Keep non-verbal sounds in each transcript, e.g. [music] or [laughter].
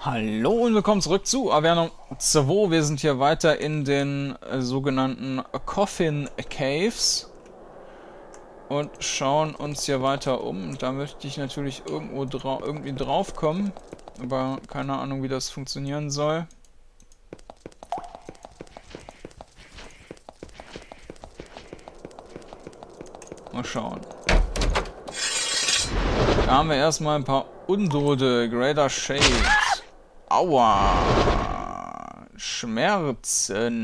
Hallo und willkommen zurück zu Avernum 2. Wir sind hier weiter in den äh, sogenannten Coffin Caves und schauen uns hier weiter um. Da möchte ich natürlich irgendwo dra irgendwie drauf kommen, aber keine Ahnung, wie das funktionieren soll. Mal schauen. Da haben wir erstmal ein paar Undode, Greater Shade. Aua. Schmerzen.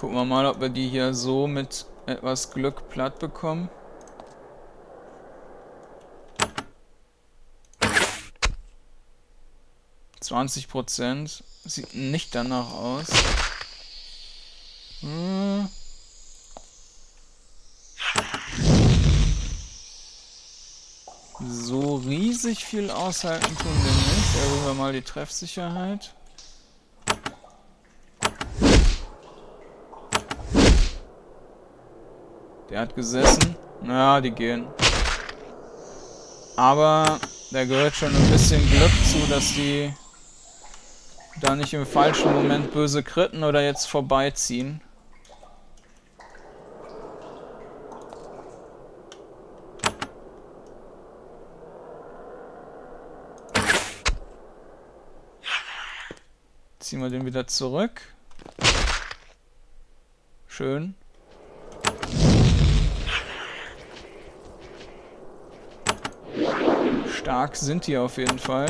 Gucken wir mal, wir die hier so mit etwas Glück platt bekommen. Prozent. Sieht nicht danach aus. Hm. So riesig viel aushalten tun wir nicht. Erhöhen wir mal die Treffsicherheit. Der hat gesessen. Naja, die gehen. Aber da gehört schon ein bisschen Glück zu, dass die da nicht im falschen Moment böse kritten oder jetzt vorbeiziehen. Ziehen wir den wieder zurück. Schön. Stark sind die auf jeden Fall.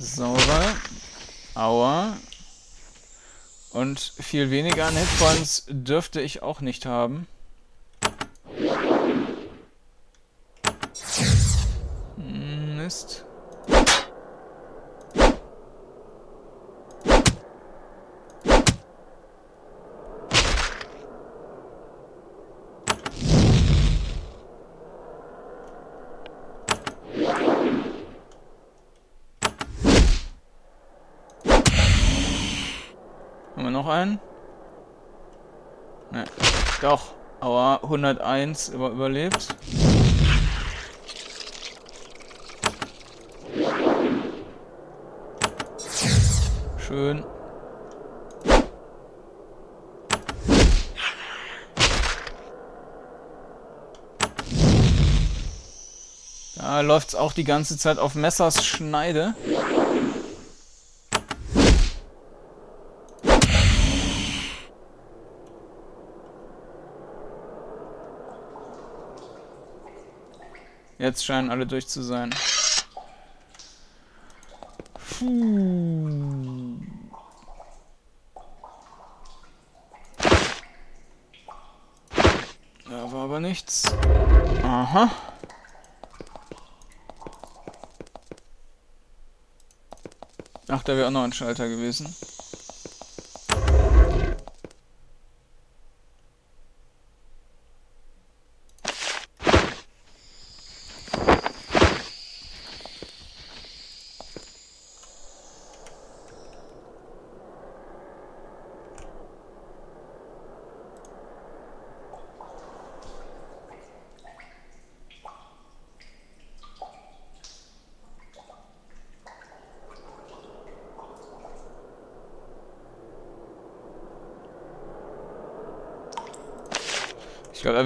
Sauber. Aua. Und viel weniger an Hitpoints dürfte ich auch nicht haben. Mist. Haben wir noch einen? Ne, doch. Aber 101 über überlebt. Schön. Da läuft es auch die ganze Zeit auf Messers Schneide. Jetzt scheinen alle durch zu sein. Puh. Da war aber nichts. Aha. Ach, da wäre auch noch ein Schalter gewesen.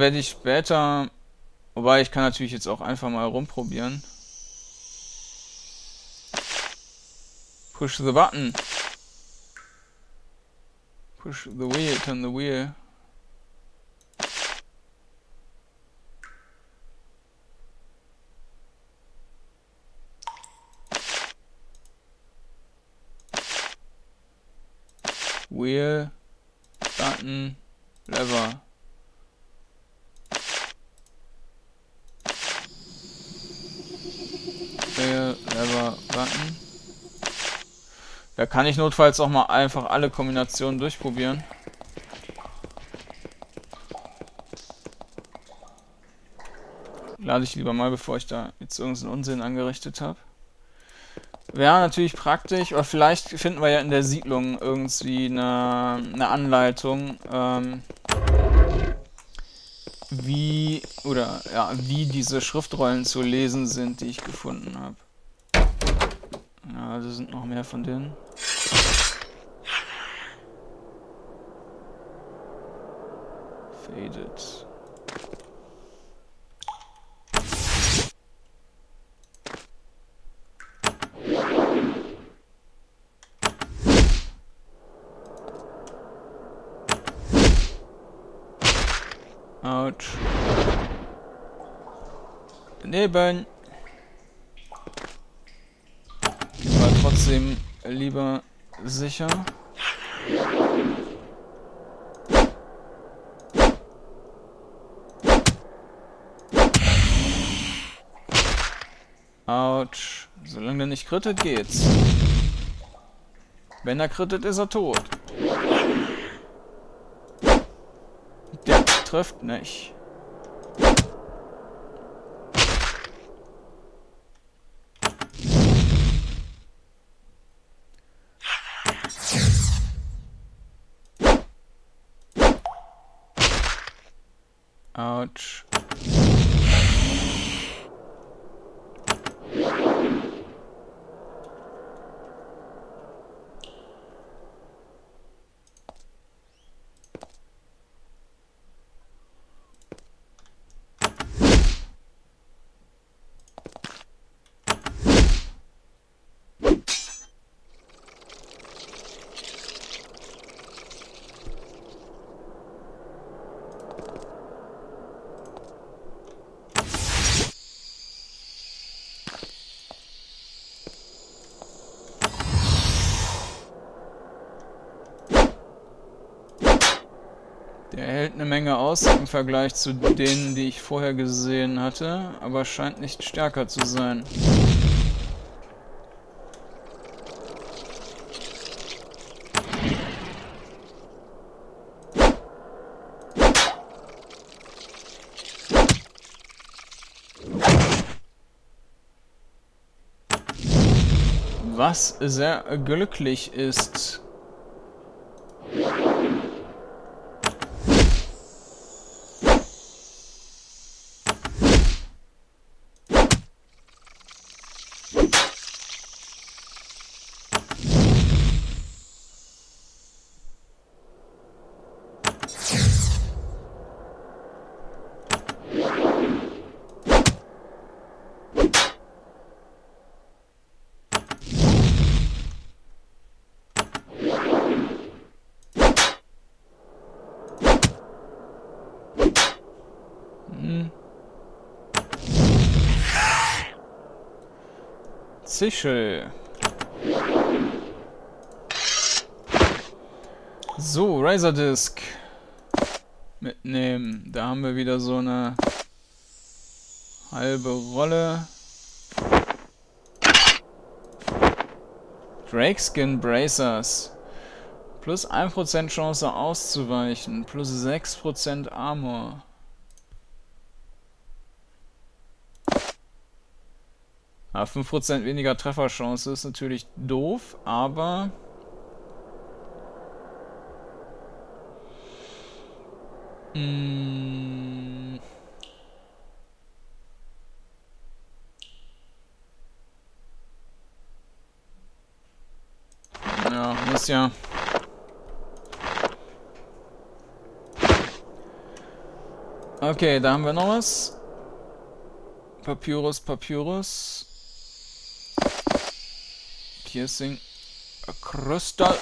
werde ich später... Wobei, ich kann natürlich jetzt auch einfach mal rumprobieren. Push the button. Push the wheel, turn the wheel. Wheel, Button, Lever. Da kann ich notfalls auch mal einfach alle Kombinationen durchprobieren. Lade ich lieber mal, bevor ich da jetzt irgendeinen Unsinn angerichtet habe. Wäre natürlich praktisch, aber vielleicht finden wir ja in der Siedlung irgendwie eine, eine Anleitung, ähm, wie oder ja, wie diese Schriftrollen zu lesen sind, die ich gefunden habe. Sind noch mehr von denen. Faded. Autsch. Daneben. Gehen wir trotzdem lieber sicher. Autsch. Der krittet, geht's. Wenn er krittet, ist er tot. trifft nicht. Autsch. Der hält eine Menge aus im Vergleich zu denen, die ich vorher gesehen hatte, aber scheint nicht stärker zu sein. Was sehr glücklich ist. Sichel. So, Razordisk. Mitnehmen. Da haben wir wieder so eine halbe Rolle. Drakeskin Bracers. Plus 1% Chance auszuweichen. Plus 6% Armor. Ja, 5% weniger Trefferchance ist natürlich doof, aber... Mh, hm. ja, muss ja... Okay, da haben wir noch was. Papyrus, Papyrus. Piercing Crystal.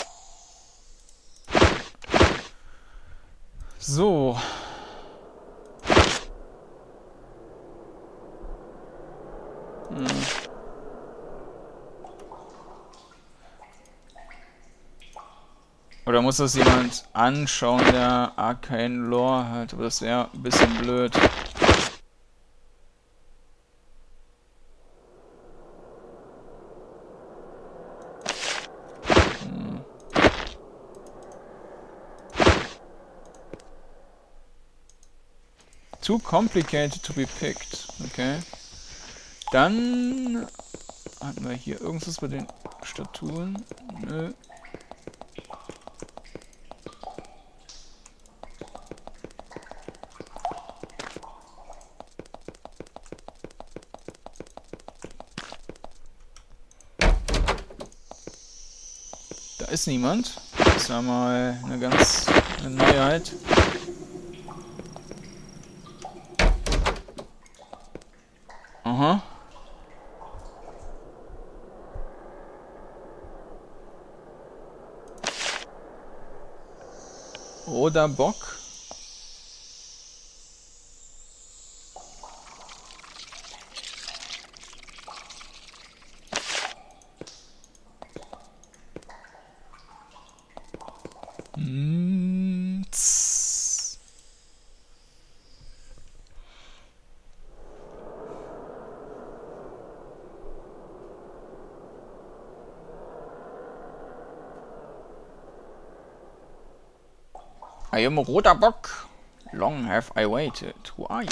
So. Hm. Oder muss das jemand anschauen, der Arcane Lore hat? Aber das wäre ein bisschen blöd. Too complicated to be picked. Okay. Dann hatten wir hier irgendwas bei den Statuen. Nö. Da ist niemand. Das ja mal eine ganz eine Neuheit. Aha. Oder am a roter Bock. Long have I waited. Who are you?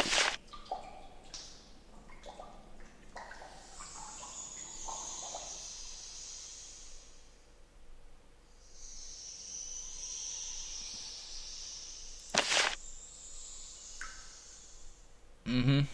Mhm.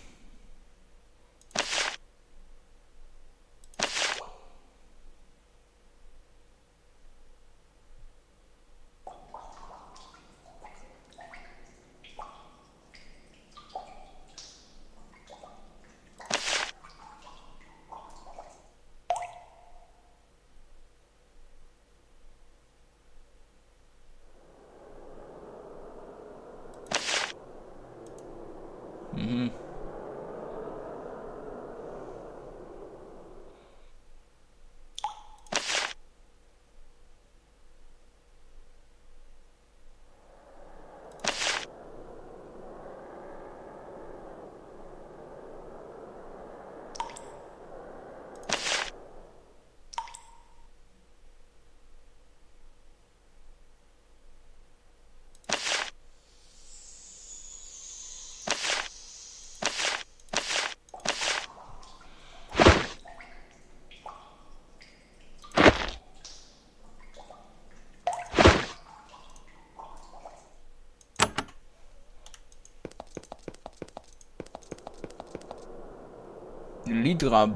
Lidra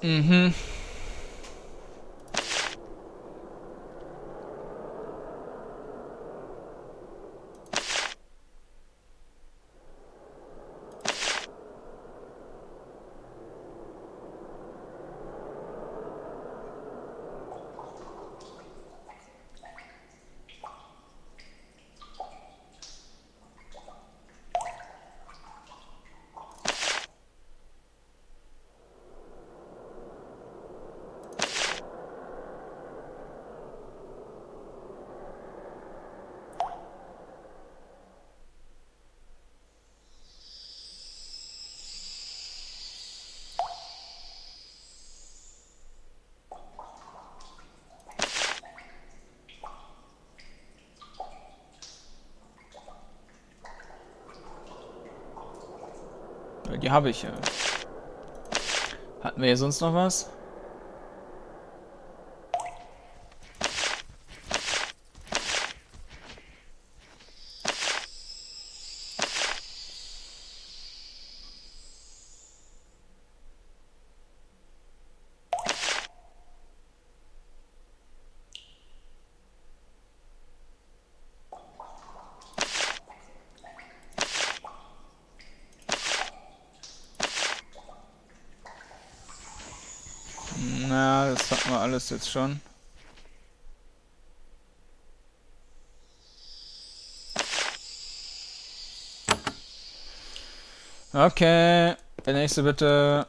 Bock. Die habe ich. Hatten wir hier sonst noch was? Ja, das hatten wir alles jetzt schon. Okay, der nächste bitte.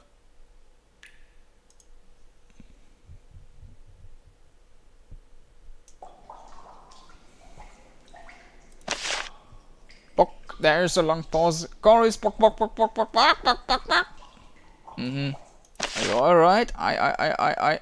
Bock, there's a long pause. Chorus, bock, bock, bock, bock, bock, bock, bock, bock, bock. Mhm. Are you alright? I, I, I, I, I.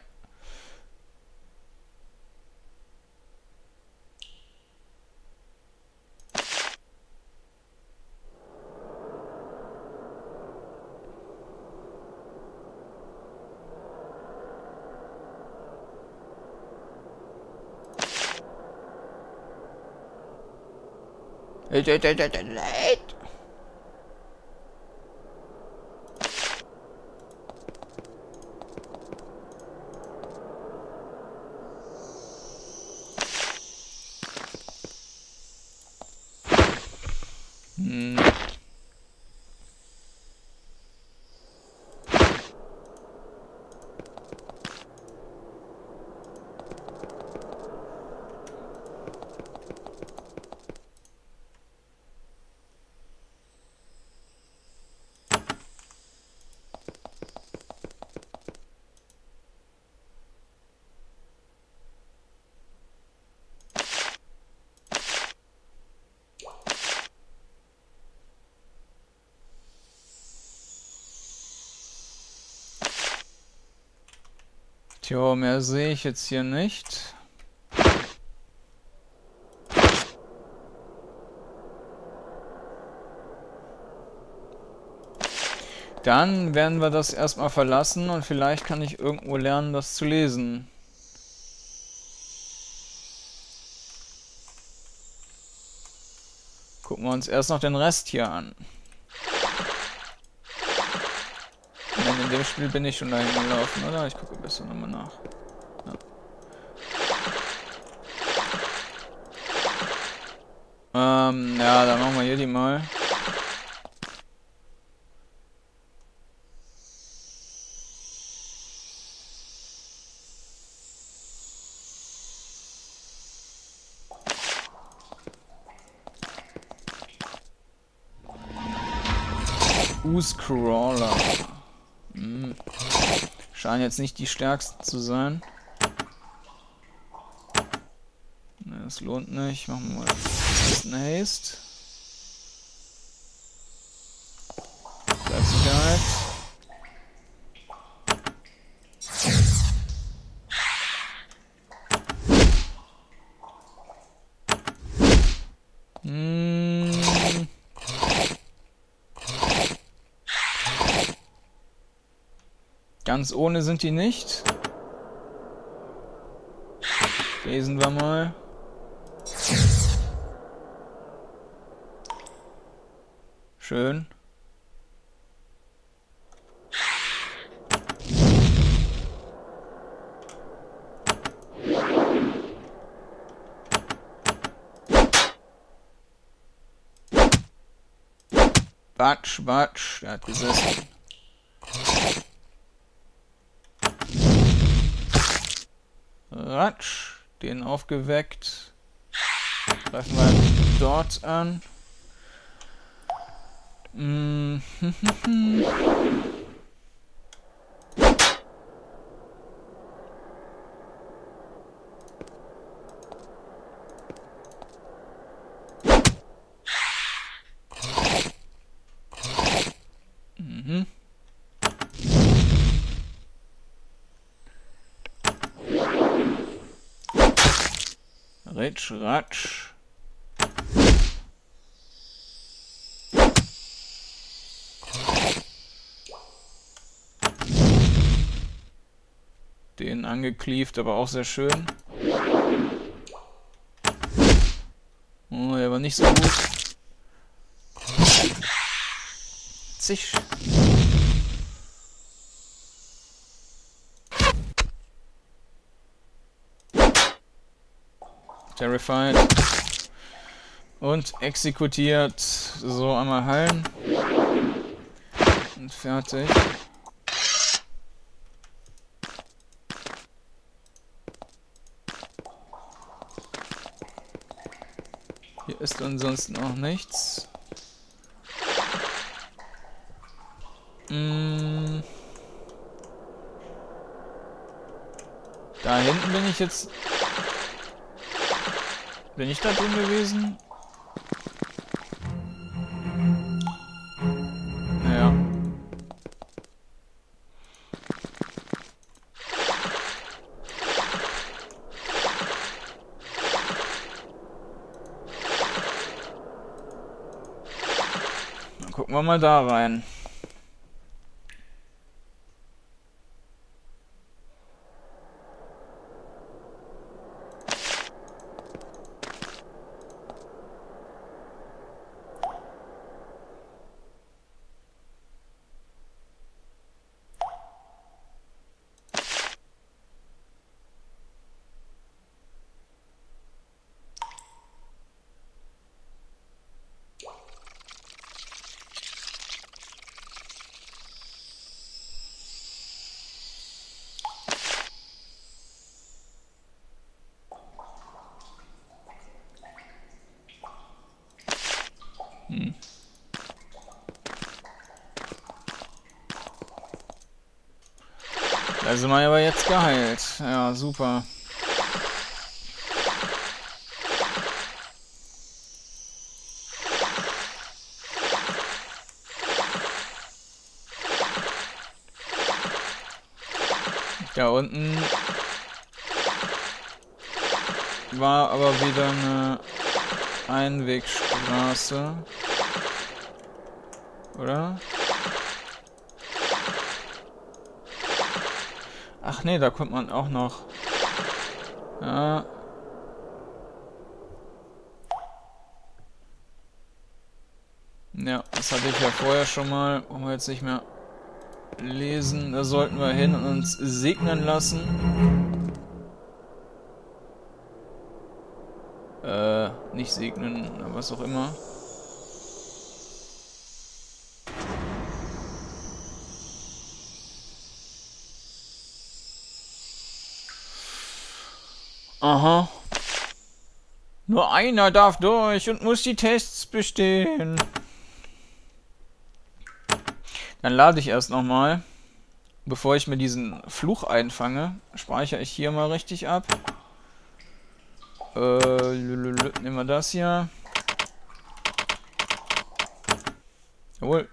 eight, eight, eight, eight, eight. Tja, mehr sehe ich jetzt hier nicht. Dann werden wir das erstmal verlassen und vielleicht kann ich irgendwo lernen, das zu lesen. Gucken wir uns erst noch den Rest hier an. Nein, in dem Spiel bin ich schon dahin gelaufen, oder? Ich gucke besser nochmal nach. Ja. Ähm, ja, dann machen wir hier die mal. Crawler. Scheinen jetzt nicht die stärksten zu sein. Ne, das lohnt nicht. Machen wir mal ein Haste. Sicherheit. Ganz ohne sind die nicht. Lesen wir mal. Schön. Batsch, Batsch, der hat gesessen. Ratsch, den aufgeweckt. Greifen wir dort an. Mhm. Ritsch, [laughs] ratsch. Den angeklieft, aber auch sehr schön. Oh, der war nicht so gut. Zisch. Terrified. Und exekutiert. So, einmal heilen. Und fertig. Hier ist ansonsten auch nichts. Hm. Da hinten bin ich jetzt bin ich da drin gewesen? Naja. Dann gucken wir mal da rein. Hm. Da sind wir aber jetzt geheilt. Ja, super. Da unten war aber wieder eine Einwegstraße. Oder? Ach nee, da kommt man auch noch. Ja. Ja, das hatte ich ja vorher schon mal. Wollen wir jetzt nicht mehr lesen. Da sollten wir hin und uns segnen lassen. Äh, nicht segnen, was auch immer. Aha. Nur einer darf durch und muss die Tests bestehen. Dann lade ich erst nochmal. Bevor ich mir diesen Fluch einfange, speichere ich hier mal richtig ab. Äh, nehmen wir das hier. Jawohl.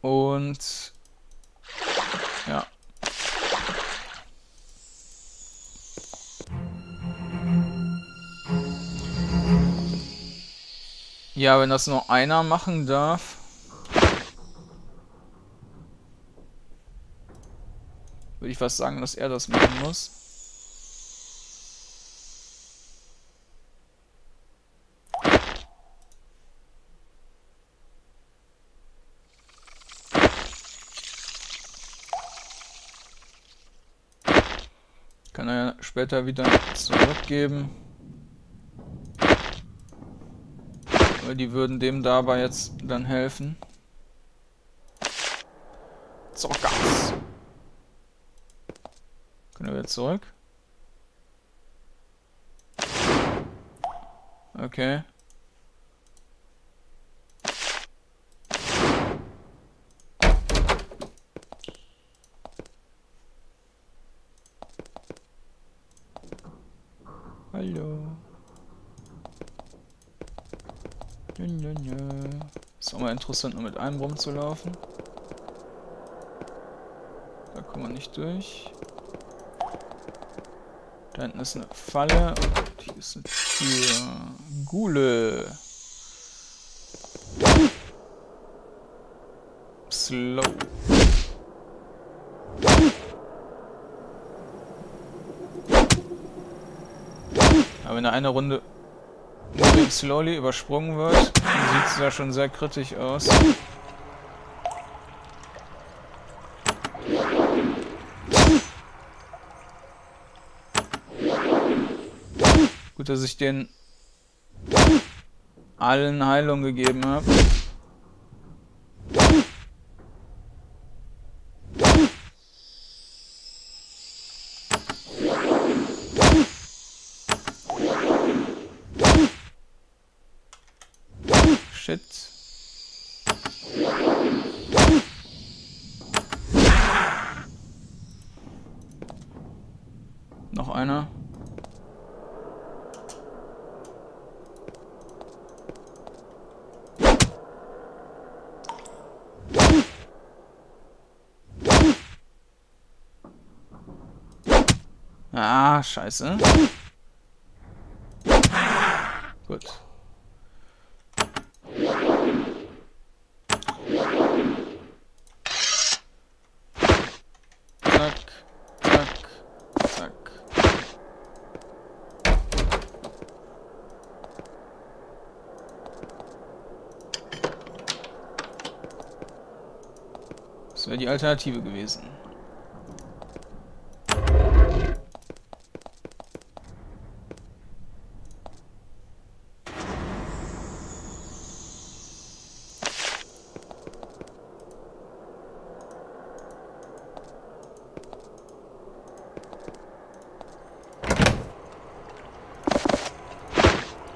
Und ja. Ja, wenn das nur einer machen darf. Würde ich fast sagen, dass er das machen muss. Kann er ja später wieder zurückgeben. Weil die würden dem dabei jetzt dann helfen. Zockers. Können wir jetzt zurück? Okay. Hallo. Nö, nö, nö. Ist auch mal interessant, nur mit einem rumzulaufen. Da kommen wir nicht durch. Da hinten ist eine Falle und hier ist eine Tür. Gule. Slow. Aber wenn er eine Runde Slowly übersprungen wird, sieht es da schon sehr kritisch aus. Gut, dass ich den allen Heilung gegeben habe. shit. Noch einer. Ah, scheiße. Gut. Zack. Das wäre die Alternative gewesen.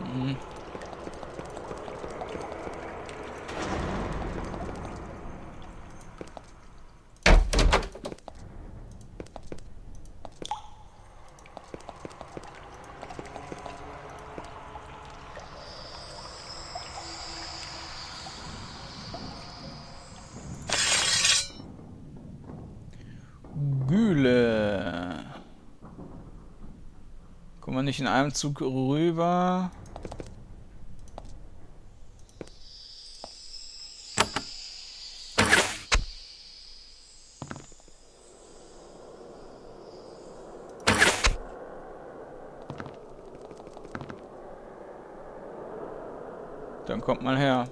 Mhm. Kommen wir nicht in einem Zug rüber? Dann kommt mal her.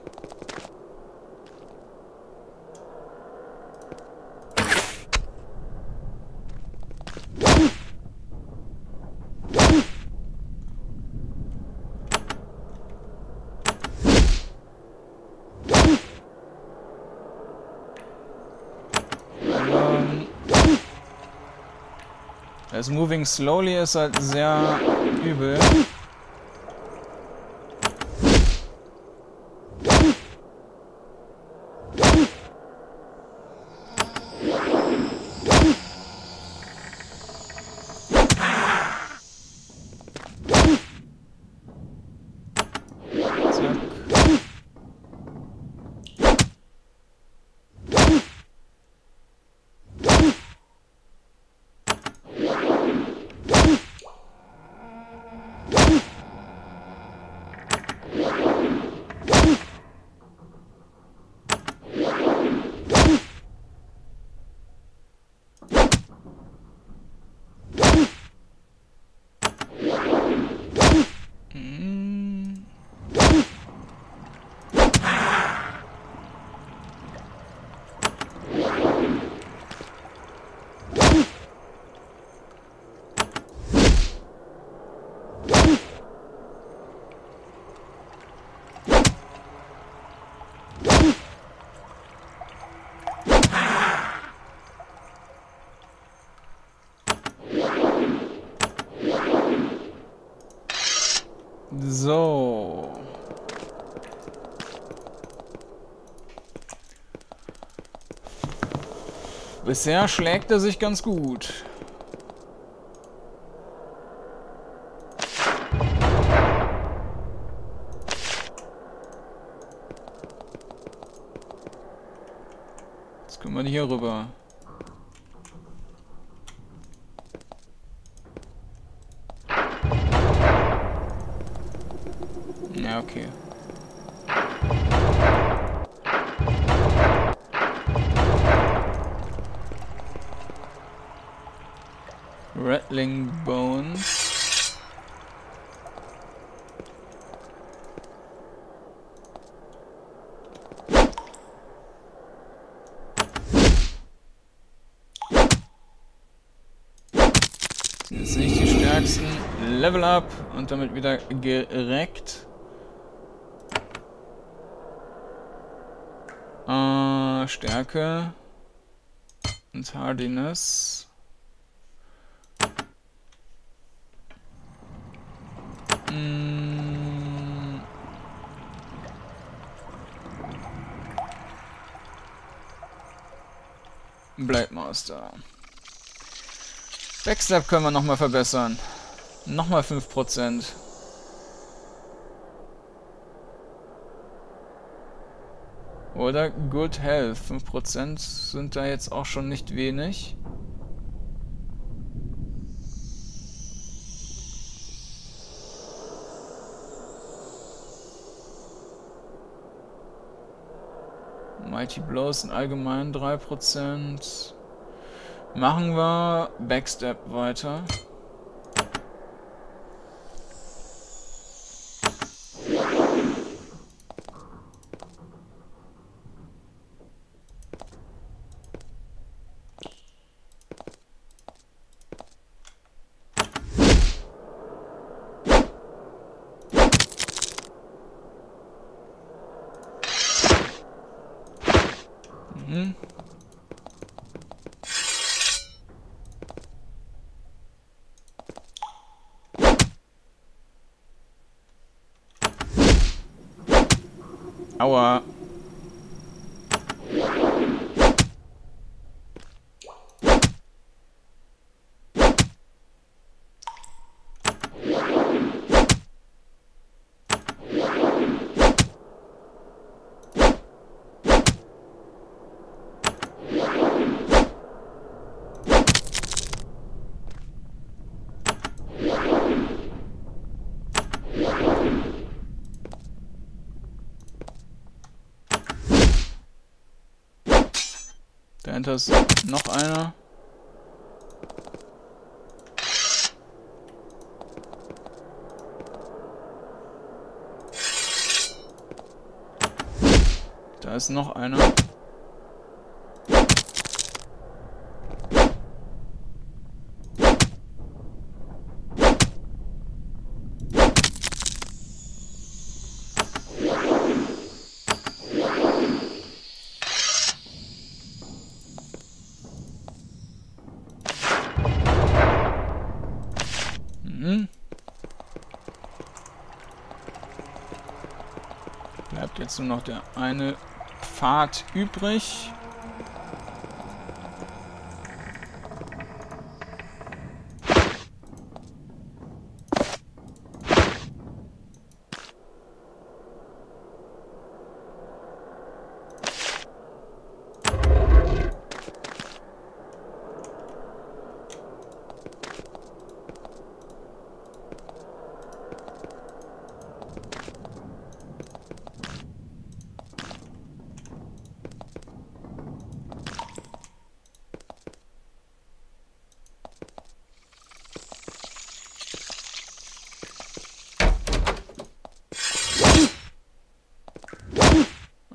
Das Moving Slowly ist halt sehr übel. Zack. Mm. So. Bisher schlägt er sich ganz gut. Jetzt sehe ich die stärksten. Level up und damit wieder gereckt. Äh, Stärke. Und Hardiness. Mm. Blade Master. Backstep können wir nochmal verbessern. Nochmal 5%. Oder Good Health. 5% sind da jetzt auch schon nicht wenig. Mighty Blows sind allgemein 3%. Machen wir Backstep weiter. 而我。Dahinter ist noch einer. Da ist noch einer. Mhm. Bleibt jetzt nur noch der eine Pfad übrig.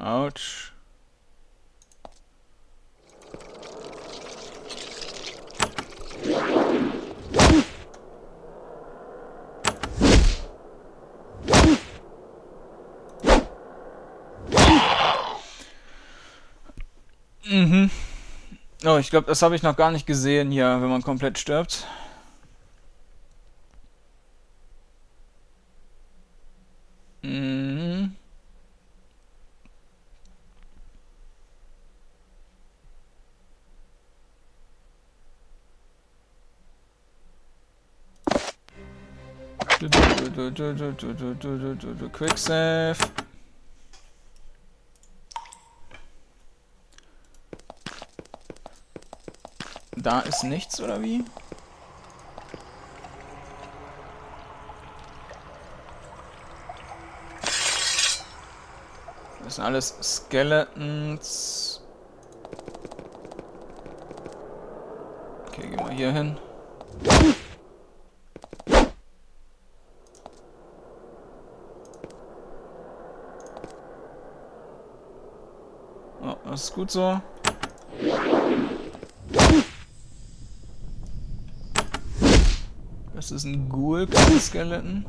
Autsch. Mhm. Oh, ich glaube, das habe ich noch gar nicht gesehen hier, wenn man komplett stirbt. Mhm. Quick Da ist nichts, oder wie? Das sind alles Skeletons. Okay, gehen wir hier hin. Oh, das ist gut so. Das ist ein Ghoul, kein Skeleton.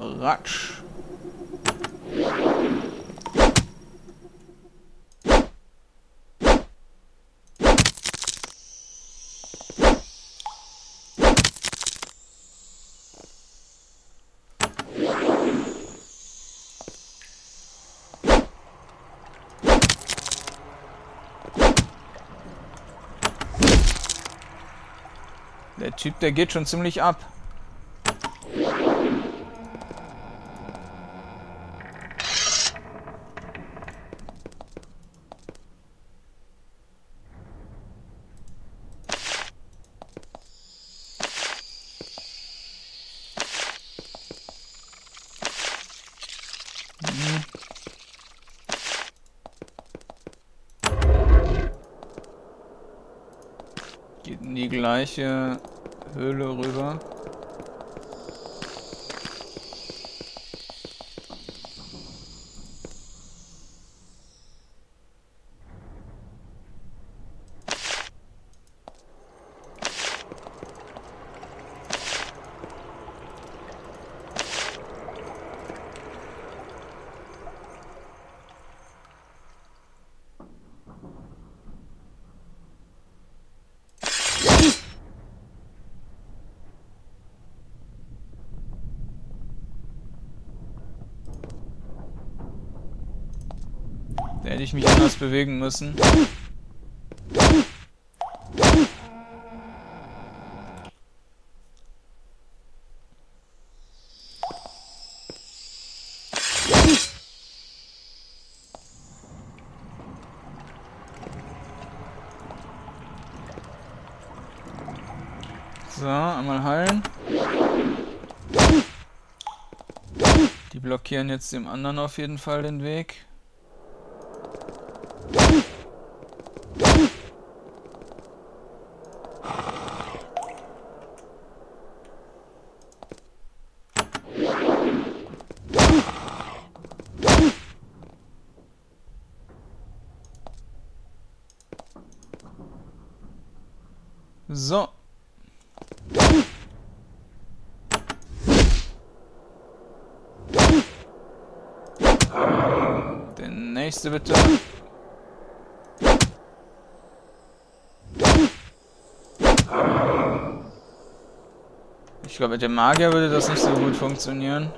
Ratsch. Der Typ, der geht schon ziemlich ab. gleiche villeurbanne Da hätte ich mich anders bewegen müssen. So, einmal heilen. Die blockieren jetzt dem anderen auf jeden Fall den Weg. So. Der nächste bitte. Ich glaube, mit dem Magier würde das nicht so gut funktionieren.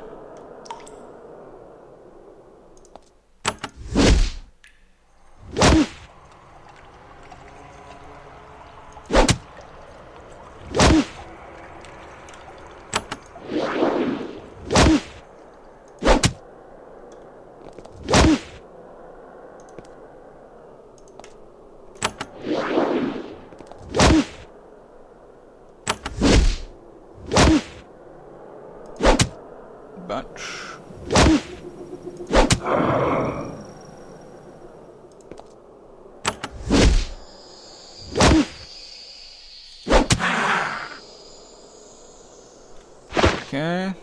Okay.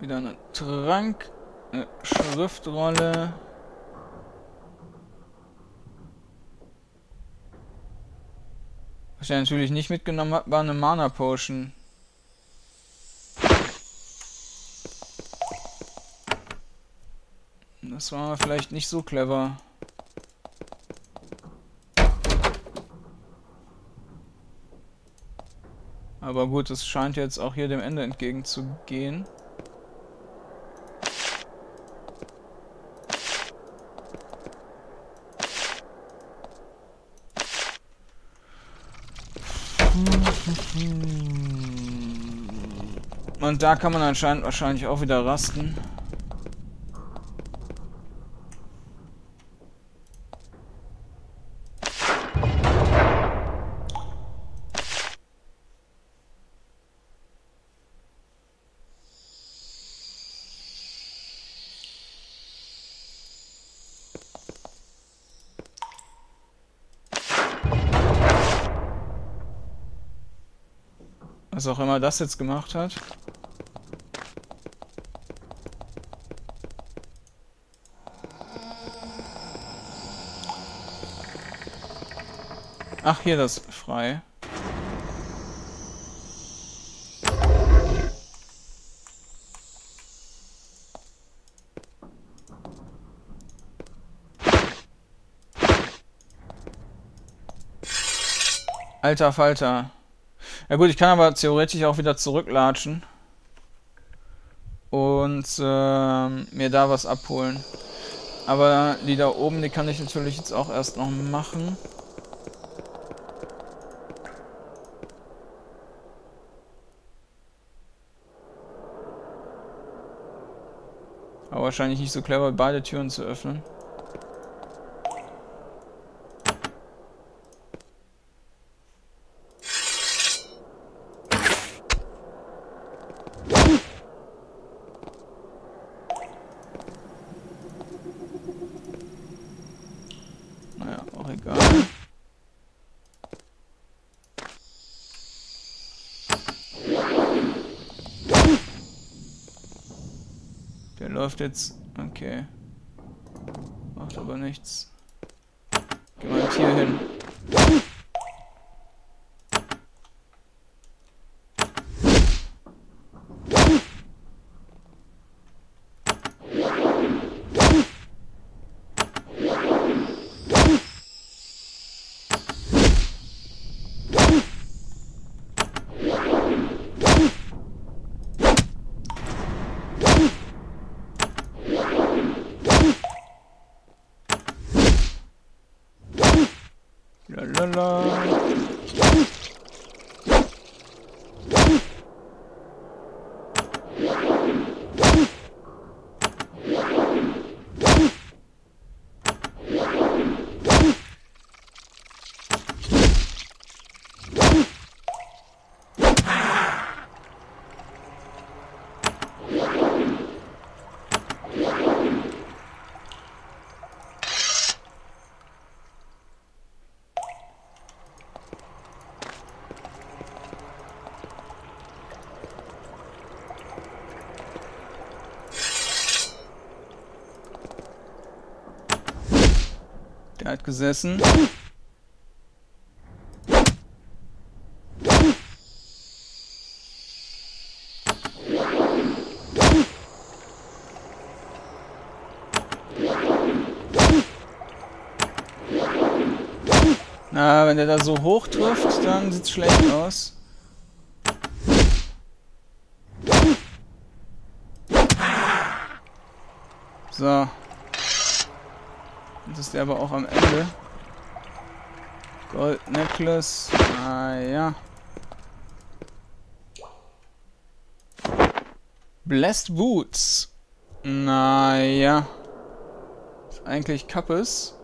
Wieder eine Trank, eine Schriftrolle. Was ich natürlich nicht mitgenommen habe, war eine Mana Potion. Das war vielleicht nicht so clever. Aber gut, es scheint jetzt auch hier dem Ende entgegenzugehen. Und da kann man anscheinend wahrscheinlich auch wieder rasten. Was auch immer das jetzt gemacht hat. Ach, hier das frei. Alter Falter. Ja gut, ich kann aber theoretisch auch wieder zurücklatschen. und äh, mir da was abholen. Aber die da oben, die kann ich natürlich jetzt auch erst noch machen. Wahrscheinlich nicht so clever, beide Türen zu öffnen. Läuft jetzt. Okay. Macht aber nichts. Geh mal hier hin. Hello. Der hat gesessen. Na, wenn der da so hoch trifft, dann sieht's schlecht aus. So. Der aber auch am Ende. Gold Necklace. Ah ja. Blessed Boots. Naja. Ist eigentlich Kappes.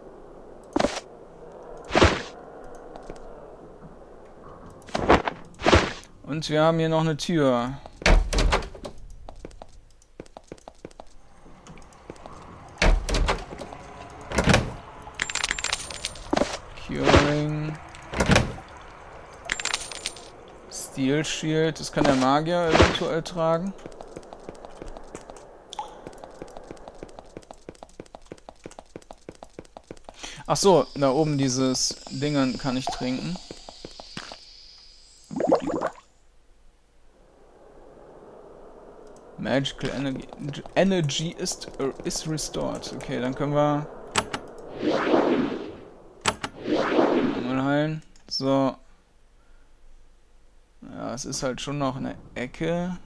Und wir haben hier noch eine Tür. Steel Shield. Das kann der Magier eventuell tragen. Ach so, da oben dieses Dingen kann ich trinken. Magical Energy, energy is, is restored. Okay, dann können wir mal heilen. So. Ja, es ist halt schon noch eine Ecke.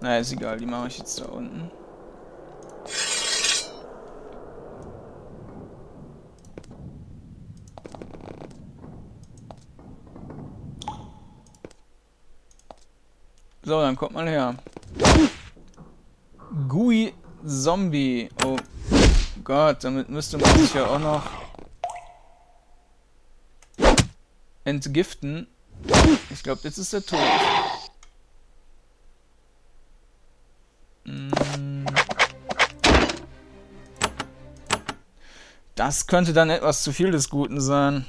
Na, ist egal, die mache ich jetzt da unten. So, dann kommt mal her. Gui Zombie. Oh Gott, damit müsste man sich ja auch noch entgiften. Ich glaube, jetzt ist er tot. Mm. Das könnte dann etwas zu viel des Guten sein.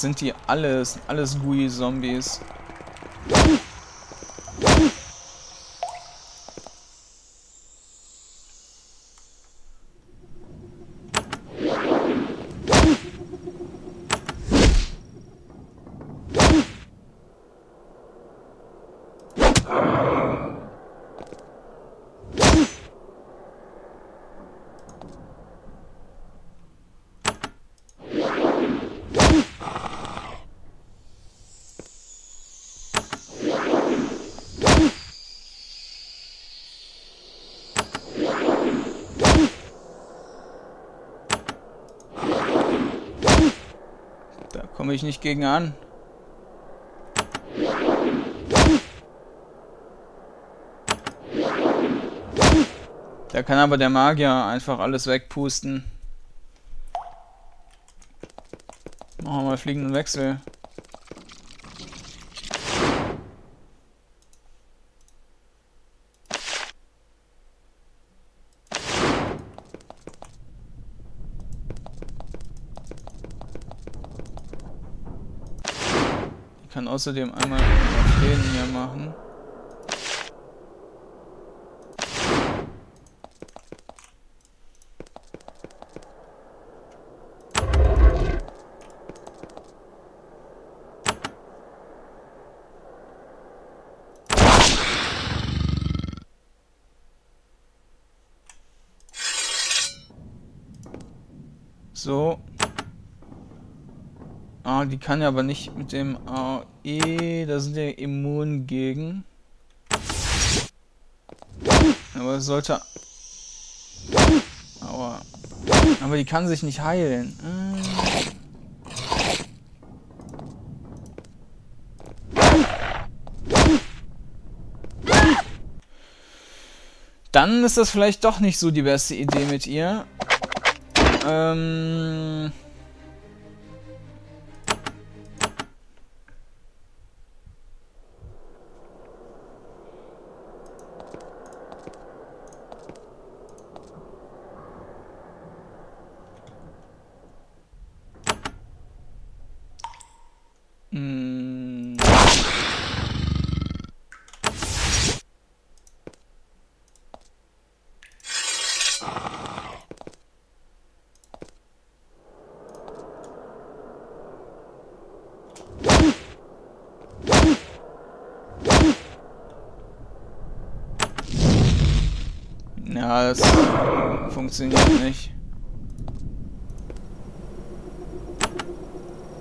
Sind die alles, alles GUI-Zombies. Ich nicht gegen an. Da kann aber der Magier einfach alles wegpusten. Machen wir mal fliegenden Wechsel. Außerdem einmal den hier machen. So. Ah, die kann ja aber nicht mit dem AE, da sind ja immun gegen. Aber es sollte... Aua. Aber die kann sich nicht heilen. Dann ist das vielleicht doch nicht so die beste Idee mit ihr. Ähm... Ja, das funktioniert nicht.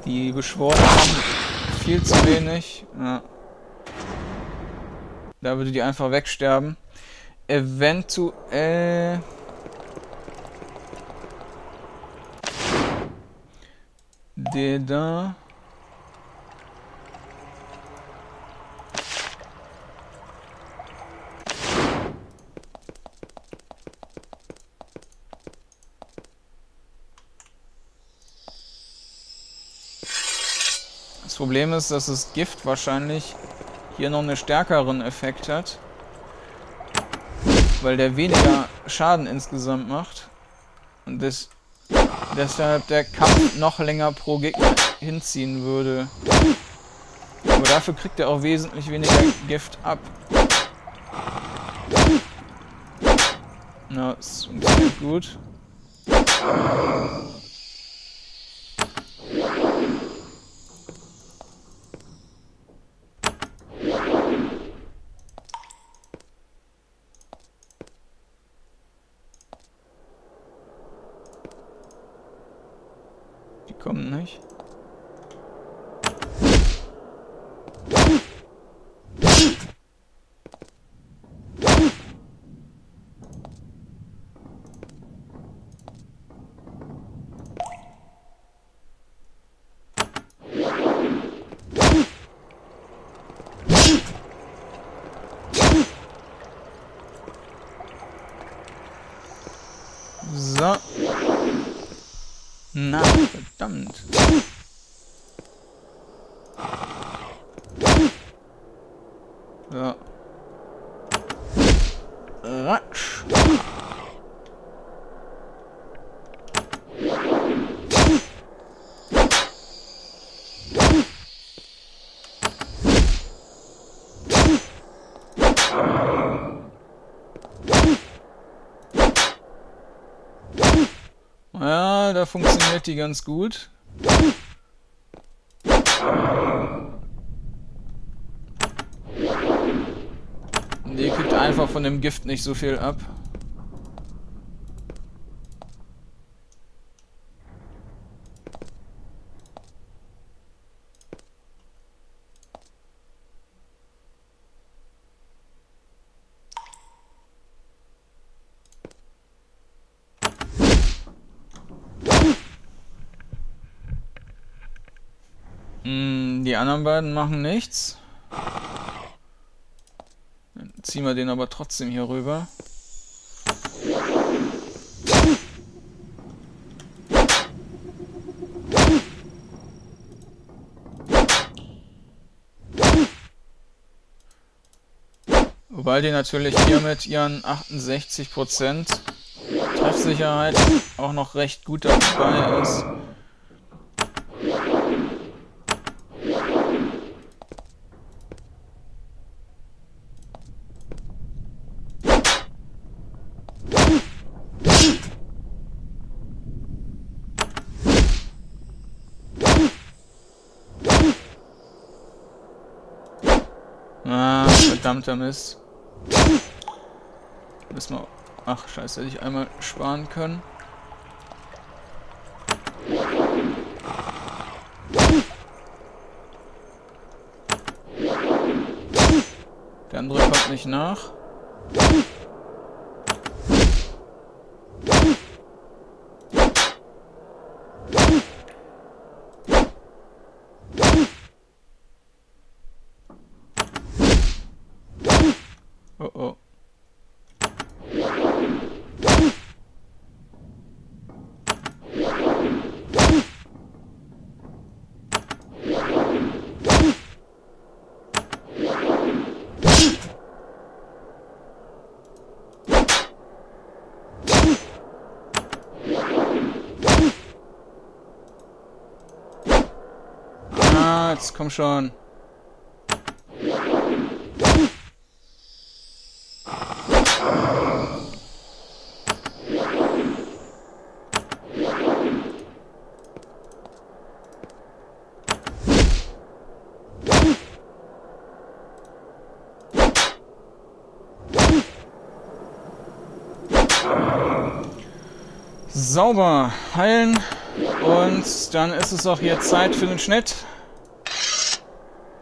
Die Beschworenen haben viel zu wenig. Ja. Da würde die einfach wegsterben. Eventuell... Der da... Das Problem ist, dass das Gift wahrscheinlich hier noch einen stärkeren Effekt hat. Weil der weniger Schaden insgesamt macht. Und das, deshalb der Kampf noch länger pro Gegner hinziehen würde. Aber dafür kriegt er auch wesentlich weniger Gift ab. Na, funktioniert gut. kommen nicht. So. Na, verdammt. So. Ratsch. Ja, da die ganz gut. Die kriegt einfach von dem Gift nicht so viel ab. Beiden machen nichts. Dann ziehen wir den aber trotzdem hier rüber. Wobei die natürlich hier mit ihren 68% Treffsicherheit auch noch recht gut dabei ist. Ah, verdammter Mist. Müssen wir... Ach, scheiße, hätte ich einmal sparen können. Der andere kommt nicht nach. Oh oh. Jetzt komm schon. Sauber heilen und dann ist es auch jetzt Zeit für den Schnitt.